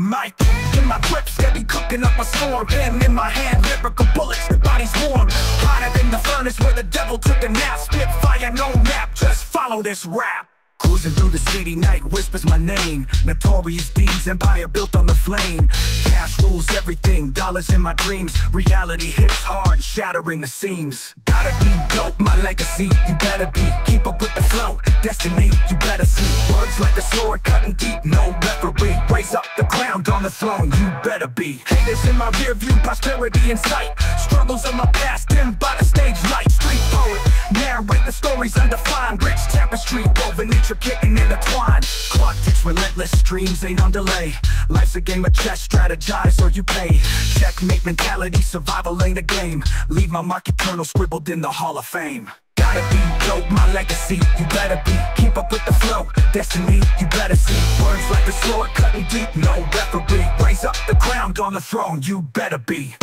In my grip, steady cooking up a storm. Pen in my hand, lyrical bullets, the body's warm. Hotter than the furnace where the devil took a nap. Spit fire, no nap, just follow this rap. Cruising through the city, night whispers my name. Notorious deeds, empire built on the flame. Cash rules everything, dollars in my dreams. Reality hits hard, shattering the seams. Gotta be dope, my legacy, you better be. Keep destiny, you better see Words like a sword, cutting deep, no referee Raise up the crown on the throne, you better be Haters in my rear view, prosperity in sight. Struggles of my past, dimmed by the stage light. Street poet, narrate the stories undefined. Rich tapestry, woven intricate and intertwined. Clock ticks relentless, streams ain't on delay Life's a game of chess, strategize or you pay Checkmate mentality, survival ain't a game. Leave my mark eternal scribbled in the Hall of Fame Gotta be dope, my legacy, you better be. Keep up with the flow, destiny, you better see. Words like a sword, cutting deep, no referee. Raise up the crown on the throne, you better be